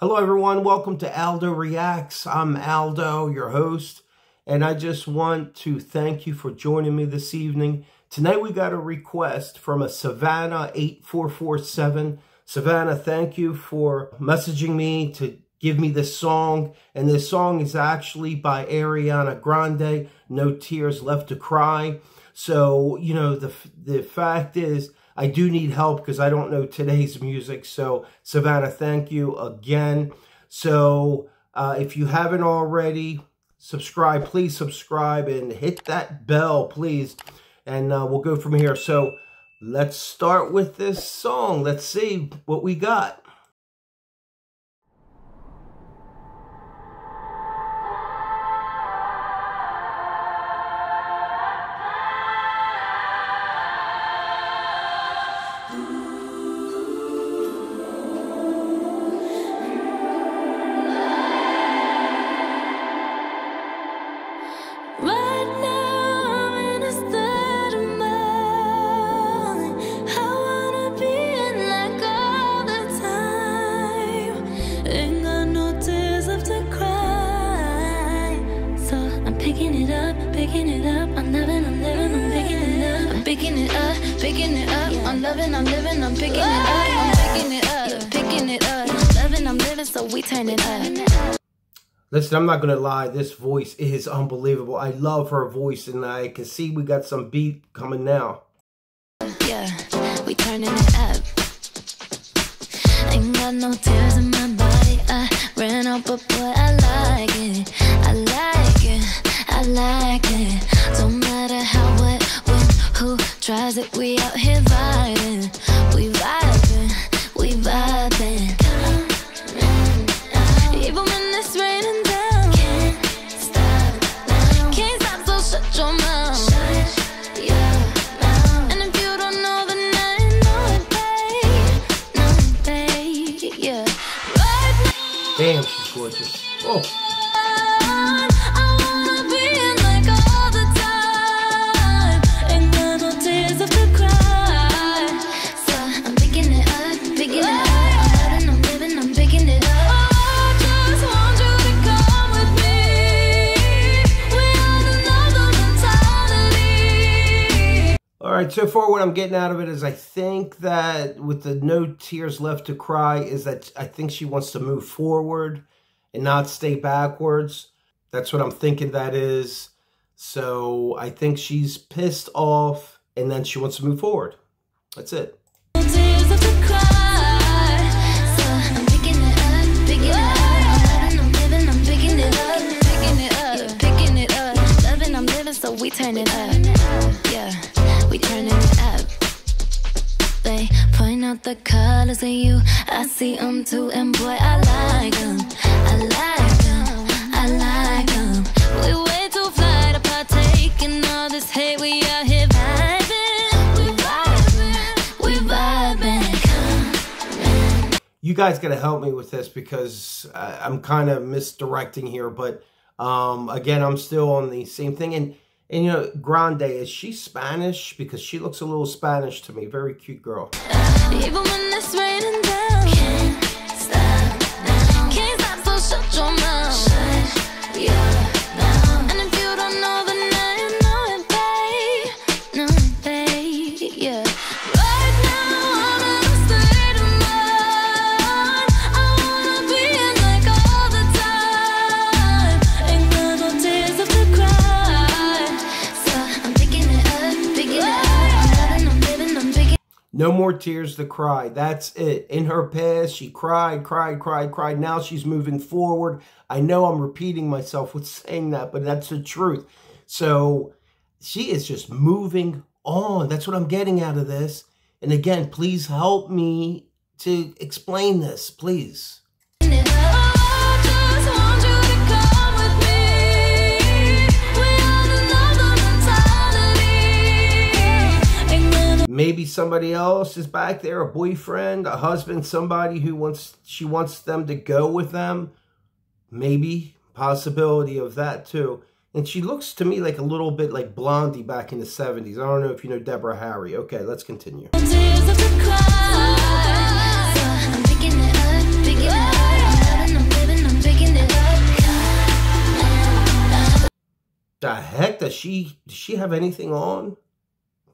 Hello, everyone. Welcome to Aldo Reacts. I'm Aldo, your host, and I just want to thank you for joining me this evening. Tonight, we got a request from a Savannah 8447. Savannah, thank you for messaging me to give me this song. And this song is actually by Ariana Grande, No Tears Left to Cry. So, you know, the, the fact is, I do need help because I don't know today's music. So, Savannah, thank you again. So, uh, if you haven't already, subscribe. Please subscribe and hit that bell, please. And uh, we'll go from here. So, let's start with this song. Let's see what we got. Picking it up. Picking it up. I'm loving, I'm living, I'm picking it up. I'm picking it up, picking it up. Loving, I'm living, so we turn it up. Listen, I'm not going to lie. This voice is unbelievable. I love her voice, and I can see we got some beat coming now. Yeah, we turning it up. Ain't got no tears in my body. I ran out, but boy, I like it. I like it. I like it. Don't matter how, what, who tries it. We out here vibing. We vibing. Right, so far what I'm getting out of it is I think that with the no tears left to cry is that I think she wants to move forward and not stay backwards. That's what I'm thinking that is. So I think she's pissed off and then she wants to move forward. That's it. Tears point the colors in you. I see them too, and boy, I like them. I like them. I like them. We way too fly to partake in all this hate. We out here vibing. We vibing. We vibing. You guys got to help me with this because I'm kind of misdirecting here. But um, again, I'm still on the same thing. And, and you know, Grande, is she Spanish? Because she looks a little Spanish to me. Very cute girl. Even when No more tears to cry. That's it. In her past, she cried, cried, cried, cried. Now she's moving forward. I know I'm repeating myself with saying that, but that's the truth. So she is just moving on. That's what I'm getting out of this. And again, please help me to explain this, please. maybe somebody else is back there, a boyfriend, a husband, somebody who wants she wants them to go with them. Maybe possibility of that too. And she looks to me like a little bit like Blondie back in the 70s. I don't know if you know Deborah Harry. Okay, let's continue. The heck does she does she have anything on?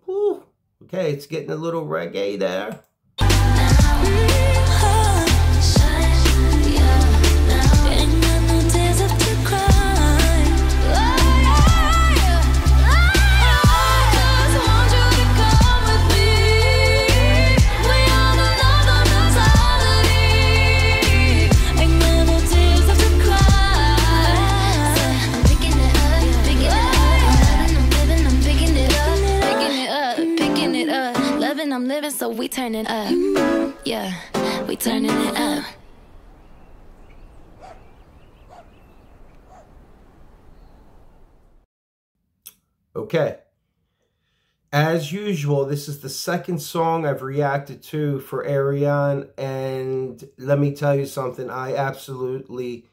Ooh okay, it's getting a little reggae there. Living, so we turn it up. Yeah, we turning it up. Okay. As usual, this is the second song I've reacted to for Ariana, and let me tell you something, I absolutely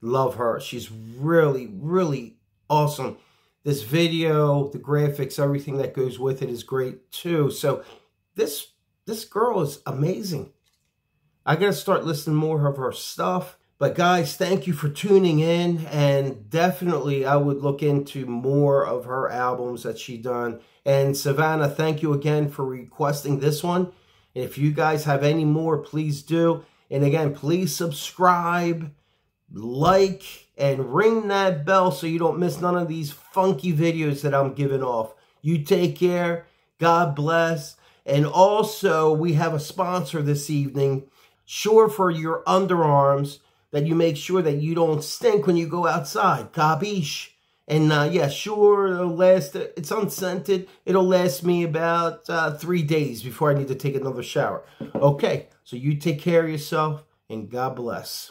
love her. She's really, really awesome. This video, the graphics, everything that goes with it is great too. So this this girl is amazing. I got to start listening more of her stuff. But guys, thank you for tuning in. And definitely I would look into more of her albums that she done. And Savannah, thank you again for requesting this one. And if you guys have any more, please do. And again, please subscribe, like, and ring that bell so you don't miss none of these funky videos that I'm giving off. You take care. God bless. And also, we have a sponsor this evening. Sure for your underarms that you make sure that you don't stink when you go outside. Kabish. And uh, yeah, sure, it'll last, it's unscented. It'll last me about uh, three days before I need to take another shower. Okay, so you take care of yourself and God bless.